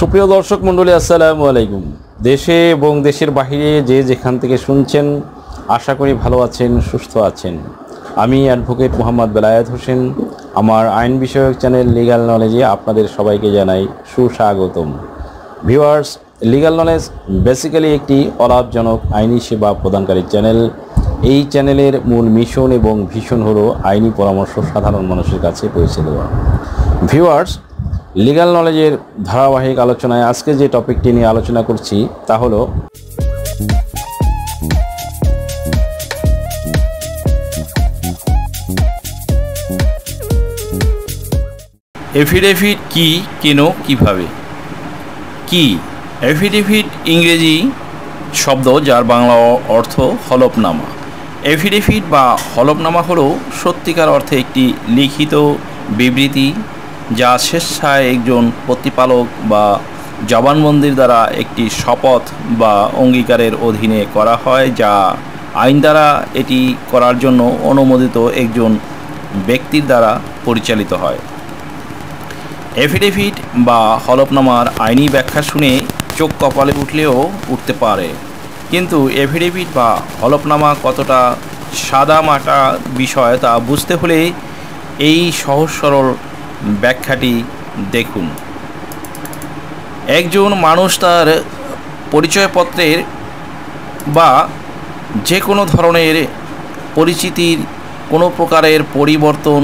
সুপ্রিয় দর্শক মণ্ডলী, আসসালামু আলাইকুম। দেশে এবং দেশের বাহিরে যে যেখান থেকে শুনছেন, আশা করি ভালো আছেন, সুস্থ আছেন। আমি অ্যাডভোকেট মোহাম্মদ বেলায়েত হোসেন। আমার আইন বিষয়ক চ্যানেল লিগ্যাল নলেজে আপনাদের সবাইকে জানাই সুস্বাগতম। ভিউয়ার্স লিগ্যাল নলেজ বেসিক্যালি একটি অলাভজনক আইনি সেবা প্রদানকারী চ্যানেল। এই চ্যানেলের মূল মিশন এবং ভীষণ হলো আইনি পরামর্শ সাধারণ মানুষের কাছে পৌঁছে দেওয়া। ভিউয়ার্স লিগ্যাল নলেজের ধারাবাহিক আলোচনায় আজকে যে টপিকটি নিয়ে আলোচনা করছি, তা হলো এফিডেভিট কি, কেন, কীভাবে? কি? এফিডেভিট ইংরেজি শব্দ যার বাংলা অর্থ হলফনামা। এফিডেভিট বা হলফনামা হলো সত্যিকার অর্থে একটি লিখিত বিবৃতি যা স্বেচ্ছায় একজন প্রতিপালক বা জবানবন্দির দ্বারা একটি শপথ বা অঙ্গীকারের অধীনে করা হয়, যা আইন দ্বারা এটি করার জন্য অনুমোদিত একজন ব্যক্তির দ্বারা পরিচালিত হয়। এফিডেভিট বা হলফনামার আইনি ব্যাখ্যা শুনে চোখ কপালে উঠলেও উঠতে পারে। কিন্তু এফিডেভিট বা হলফনামা কতটা সাদা মাটা বিষয় তা বুঝতে হলে এই সহজ সরল ব্যাখ্যাটি দেখুন। একজন মানুষ তার পরিচয়পত্রের বা যে কোনো ধরনের পরিচিতির কোনো প্রকারের পরিবর্তন,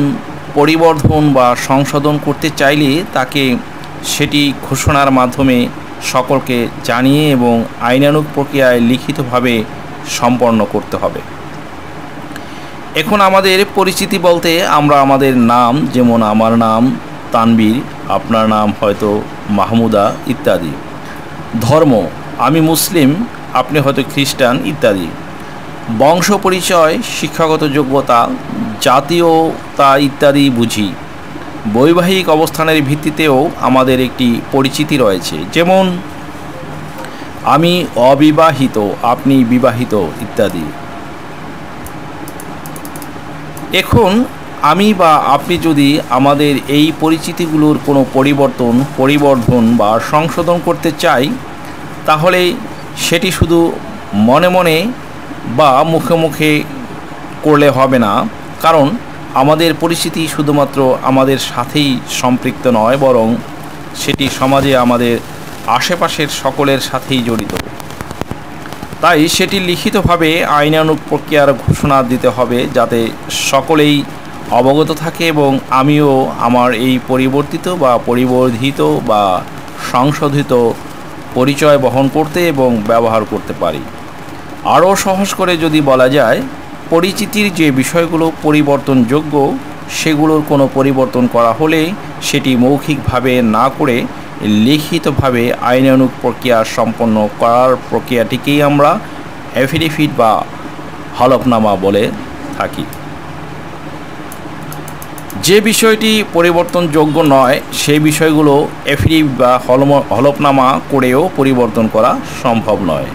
পরিবর্ধন বা সংশোধন করতে চাইলে তাকে সেটি ঘোষণার মাধ্যমে সকলকে জানিয়ে এবং আইনানুগ প্রক্রিয়ায় লিখিতভাবে সম্পন্ন করতে হবে। এখন আমাদের পরিচিতি বলতে আমরা আমাদের নাম, যেমন আমার নাম তানবীর, আপনার নাম হয়তো মাহমুদা ইত্যাদি। ধর্ম, আমি মুসলিম, আপনি হয়তো খ্রিস্টান ইত্যাদি। বংশ পরিচয়, শিক্ষাগত যোগ্যতা, জাতীয়তা ইত্যাদি বুঝি। বৈবাহিক অবস্থানের ভিত্তিতেও আমাদের একটি পরিচিতি রয়েছে, যেমন, আমি অবিবাহিত, আপনি বিবাহিত ইত্যাদি। এখন আমি বা আপনি যদি আমাদের এই পরিচিতিগুলোর কোনো পরিবর্তন, পরিবর্ধন বা সংশোধন করতে চাই, তাহলে সেটি শুধু মনে মনে বা মুখে মুখে করলে হবে না। কারণ আমাদের পরিস্থিতি শুধুমাত্র আমাদের সাথেই সম্পৃক্ত নয়, বরং সেটি সমাজে আমাদের আশেপাশের সকলের সাথেই জড়িত। তাই সেটি লিখিতভাবে আইনানুগ প্রক্রিয়ার ঘোষণা দিতে হবে যাতে সকলেই অবগত থাকে এবং আমিও আমার এই পরিবর্তিত বা পরিবর্ধিত বা সংশোধিত পরিচয় বহন করতে এবং ব্যবহার করতে পারি। আরও সহজ করে যদি বলা যায়, পরিচিতির যে বিষয়গুলো পরিবর্তনযোগ্য, সেগুলোর কোনো পরিবর্তন করা হলে সেটি মৌখিকভাবে না করে লিখিতভাবে আইনানুগ প্রক্রিয়া সম্পন্ন করার প্রক্রিয়াটিকেই আমরা অ্যাফিডেভিট বা হলফনামা বলে থাকি। যে বিষয়টি পরিবর্তনযোগ্য নয়, সেই বিষয়গুলো এফিডেভিট বা হলম, হলফনামা করেও পরিবর্তন করা সম্ভব নয়।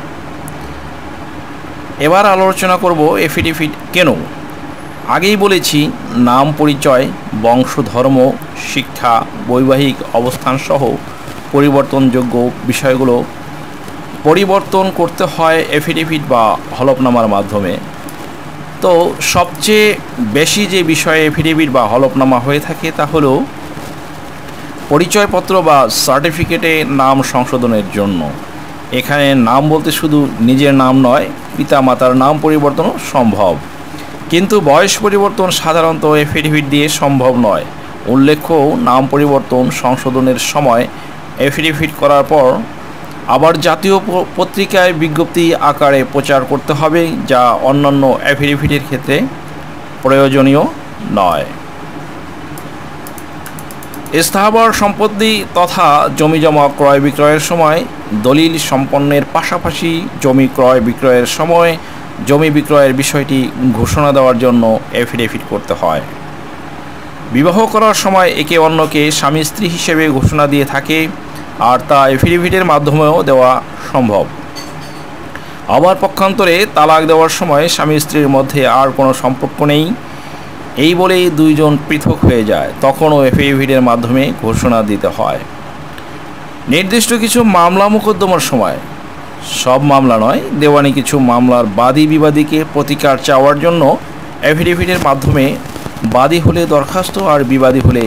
এবার আলোচনা করব এফিডেভিট কেন? আগেই বলেছি, নাম পরিচয়, বংশ, ধর্ম, শিক্ষা, বৈবাহিক অবস্থানসহ পরিবর্তনযোগ্য বিষয়গুলো পরিবর্তন করতে হয় এফিডেভিট বা হলফনামার মাধ্যমে। তো সবচেয়ে বেশি যে বিষয়ে এফিডেভিট বা হলফনামা হয়ে থাকে তা হলো পরিচয়পত্র বা সার্টিফিকেটে নাম সংশোধনের জন্য। এখানে নাম বলতে শুধু নিজের নাম নয় পিতা মাতার নাম পরিবর্তনও সম্ভব। কিন্তু বয়স পরিবর্তন সাধারণত এফিডেভিট দিয়ে সম্ভব নয়। উল্লেখ্য, নাম পরিবর্তন সংশোধনের সময় এফিডেভিট করার পর আবার জাতীয় পত্রিকায় বিজ্ঞপ্তি আকারে প্রচার করতে হবে, যা অন্যান্য অ্যাফিডেভিটের ক্ষেত্রে প্রয়োজনীয় নয়। স্থাবর সম্পত্তি তথা জমি জমা ক্রয় বিক্রয়ের সময় দলিল সম্পন্নের পাশাপাশি জমি ক্রয় বিক্রয়ের সময় জমি বিক্রয়ের বিষয়টি ঘোষণা দেওয়ার জন্য এফিডেভিট করতে হয়। বিবাহ করার সময় একে অন্যকে স্বামী স্ত্রী হিসেবে ঘোষণা দিয়ে থাকে আর তা এফিডেভিটের মাধ্যমেও দেওয়া সম্ভব। আবার পক্ষান্তরে তালাক দেওয়ার সময় স্বামী স্ত্রীর মধ্যে আর কোনো সম্পর্ক নেই। এই বলেই দুইজন পৃথক হয়ে যায়, তখনও এফিডেভিটের মাধ্যমে ঘোষণা দিতে হয়। নির্দিষ্ট কিছু মামলা মোকদ্দমার সময় সব মামলা নয়। দেওয়ানি কিছু মামলার বাদী বিবাদীকে প্রতিকার চাওয়ার জন্য অ্যাফিডেভিটের মাধ্যমে বাদী হলে দরখাস্ত আর বিবাদী হলে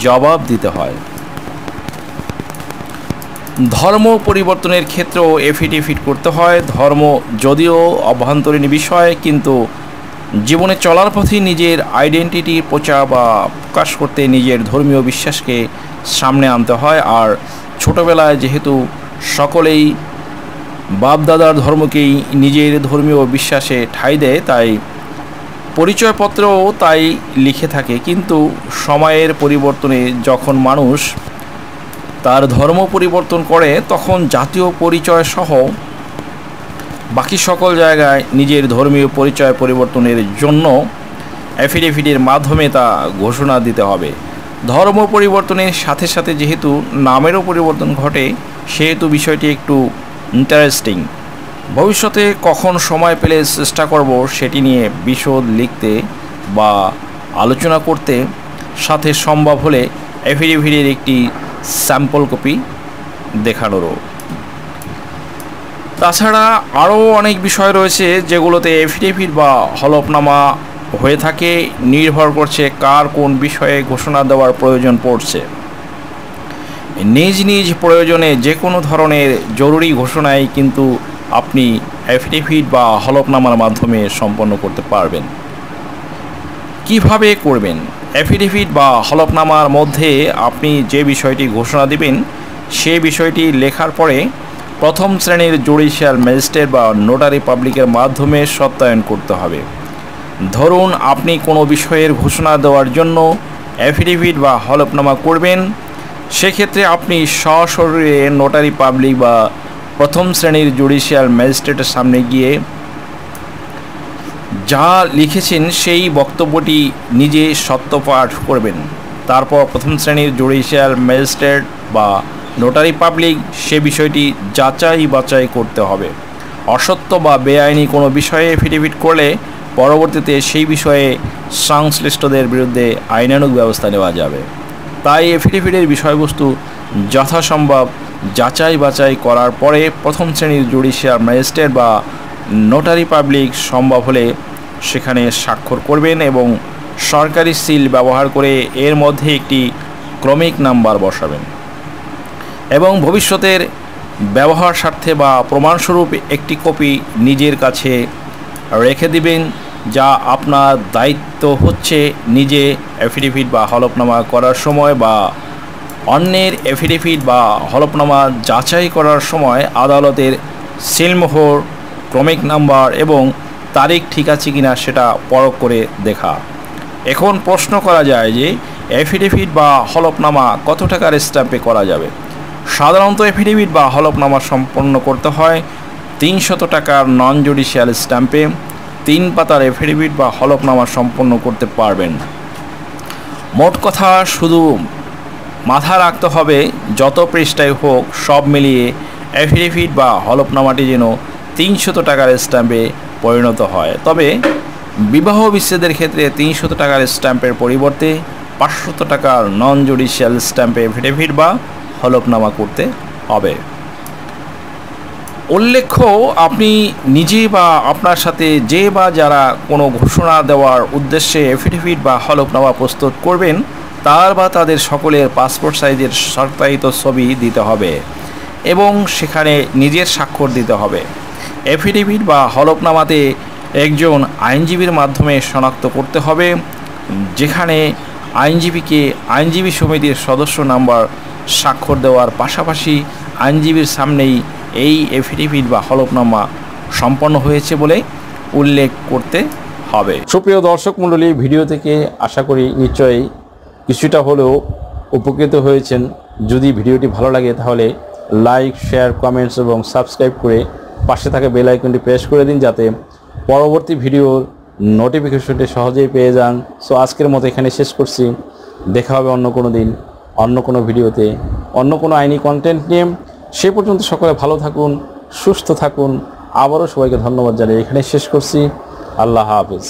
জবাব দিতে হয়। ধর্ম পরিবর্তনের ক্ষেত্রেও এফিডেভিট করতে হয়। ধর্ম যদিও অভ্যন্তরীণ বিষয়, কিন্তু জীবনে চলার পথে নিজের আইডেন্টিটি প্রচার বা প্রকাশ করতে নিজের ধর্মীয় বিশ্বাসকে সামনে আনতে হয়। আর ছোটবেলায় যেহেতু সকলেই বাপদাদার ধর্মকেই নিজের ধর্মীয় বিশ্বাসে ঠাঁই দেয়, তাই পরিচয়পত্রও তাই লিখে থাকে। কিন্তু সময়ের পরিবর্তনে যখন মানুষ তার ধর্ম পরিবর্তন করে, তখন জাতীয় পরিচয় সহ বাকি সকল জায়গায় নিজের ধর্মীয় পরিচয় পরিবর্তনের জন্য অ্যাফিডেভিটের মাধ্যমে তা ঘোষণা দিতে হবে। ধর্ম পরিবর্তনের সাথে সাথে যেহেতু নামেরও পরিবর্তন ঘটে, সেহেতু বিষয়টি একটু ইন্টারেস্টিং ভবিষ্যতে কখন সময় পেলে চেষ্টা করব সেটি নিয়ে বিশদ লিখতে বা আলোচনা করতে, সাথে সম্ভব হলে অ্যাফিডেভিটের একটি স্যাম্পল কপি দেখানোরও। তাছাড়া আরও অনেক বিষয় রয়েছে যেগুলোতে এফিডেভিট বা হলফনামা হয়ে থাকে, নির্ভর করছে কার কোন বিষয়ে ঘোষণা দেওয়ার প্রয়োজন পড়ছে। নিজ নিজ প্রয়োজনে যে কোনো ধরনের জরুরি ঘোষণায় কিন্তু আপনি অ্যাফিডেভিট বা হলফনামার মাধ্যমে সম্পন্ন করতে পারবেন। কীভাবে করবেন? অ্যাফিডেভিট বা হলফনামার মধ্যে আপনি যে বিষয়টি ঘোষণা দিবেন, সে বিষয়টি লেখার পরে প্রথম শ্রেণির জুডিশিয়াল ম্যাজিস্ট্রেট বা নোটারি পাবলিকের মাধ্যমে সত্যায়ন করতে হবে। ধরুন আপনি কোনো বিষয়ের ঘোষণা দেওয়ার জন্য অ্যাফিডেভিট বা হলফনামা করবেন সেক্ষেত্রে আপনি সশরীরে নোটারি পাবলিক বা প্রথম শ্রেণির জুডিশিয়াল ম্যাজিস্ট্রেটের সামনে গিয়ে যা লিখেছেন সেই বক্তব্যটি নিজে সত্যপাঠ করবেন। তারপর প্রথম শ্রেণির জুডিশিয়াল ম্যাজিস্ট্রেট বা নোটারি পাবলিক সে বিষয়টি যাচাই বাছাই করতে হবে। অসত্য বা বেআইনি কোনো বিষয়ে এফিডেভিট করলে পরবর্তীতে সেই বিষয়ে সংশ্লিষ্টদের বিরুদ্ধে আইনানুগ ব্যবস্থা নেওয়া যাবে। তাই এফিডেভিটের বিষয়বস্তু যথাসম্ভব যাচাই বাছাই করার পরে প্রথম শ্রেণির জুডিশিয়াল ম্যাজিস্ট্রেট বা নোটারি পাবলিক সম্ভব হলে সেখানে স্বাক্ষর করবেন এবং সরকারি সিল ব্যবহার করে এর মধ্যে একটি ক্রমিক নাম্বার বসাবেন। এবং ভবিষ্যতের ব্যবহার স্বার্থে বা প্রমাণস্বরূপ একটি কপি নিজের কাছে রেখে দিবেন যা আপনার দায়িত্ব হচ্ছে নিজে অ্যাফিডেভিট বা হলফনামা করার সময় বা অন্যের এফিডেভিট বা হলফনামা যাচাই করার সময় আদালতের সিলমোহর, ক্রমিক নাম্বার এবং তারিখ ঠিক আছে কিনা সেটা পরখ করে দেখা। এখন প্রশ্ন করা যায় যে এফিডেভিট বা হলফনামা কত টাকার স্ট্যাম্পে করা যাবে? সাধারণত এফিডেভিট বা হলফনামা সম্পন্ন করতে হয় তিনশত টাকার নন জুডিশিয়াল স্ট্যাম্পে তিন পাতার এফিডেভিট বা হলফনামা সম্পন্ন করতে পারবেন। মোট কথা শুধু মাথা রাখতে হবে, যত পৃষ্ঠায় হোক, সব মিলিয়ে অ্যাফিডেভিট বা হলফনামাটি যেন তিনশত টাকার স্ট্যাম্পে পরিণত হয়। তবে বিবাহ বিচ্ছেদের ক্ষেত্রে তিনশত টাকার স্ট্যাম্পের পরিবর্তে পাঁচশত টাকার নন জুডিশিয়াল স্ট্যাম্পে এফিডেভিট বা হলফনামা করতে হবে। উল্লেখ্য, আপনি নিজে বা আপনার সাথে যে বা যারা কোনো ঘোষণা দেওয়ার উদ্দেশ্যে এফিডেভিট বা হলফনামা প্রস্তুত করবেন, তার বা তাদের সকলের পাসপোর্ট সাইজের সত্যায়িত ছবি দিতে হবে এবং সেখানে নিজের স্বাক্ষর দিতে হবে। এফিডেভিট বা হলফনামাতে একজন আইনজীবীর মাধ্যমে শনাক্ত করতে হবে, যেখানে আইনজীবীকে আইনজীবী সমিতির সদস্য নাম্বার স্বাক্ষর দেওয়ার পাশাপাশি আইনজীবীর সামনেই এই এফিডেভিট বা হলফনামা সম্পন্ন হয়েছে বলে উল্লেখ করতে হবে। সুপ্রিয় দর্শক মণ্ডলী, ভিডিও থেকে আশা করি নিশ্চয়ই কিছুটা হলেও উপকৃত হয়েছেন। যদি ভিডিওটি ভালো লাগে, তাহলে লাইক শেয়ার কমেন্টস এবং সাবস্ক্রাইব করে পাশে থাকা বেল আইকনটি প্রেস করে দিন যাতে পরবর্তী ভিডিওর নোটিফিকেশনটি সহজেই পেয়ে যান। সো আজকের মতো এখানে শেষ করছি। দেখা হবে অন্য কোনো দিন, অন্য কোনো ভিডিওতে অন্য কোনো আইনি কন্টেন্ট নিয়ে। সে পর্যন্ত সকলে ভালো থাকুন, সুস্থ থাকুন। আবারও সবাইকে ধন্যবাদ জানিয়ে এখানে শেষ করছি। আল্লাহ হাফিজ।